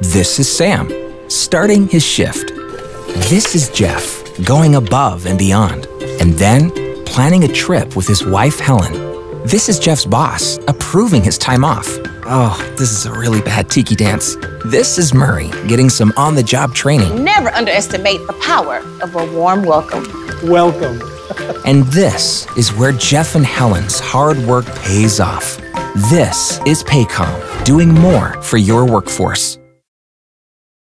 This is Sam, starting his shift. This is Jeff, going above and beyond. And then planning a trip with his wife, Helen. This is Jeff's boss, approving his time off. Oh, this is a really bad tiki dance. This is Murray, getting some on the job training. Never underestimate the power of a warm welcome. Welcome. And this is where Jeff and Helen's hard work pays off. This is Paycom, doing more for your workforce.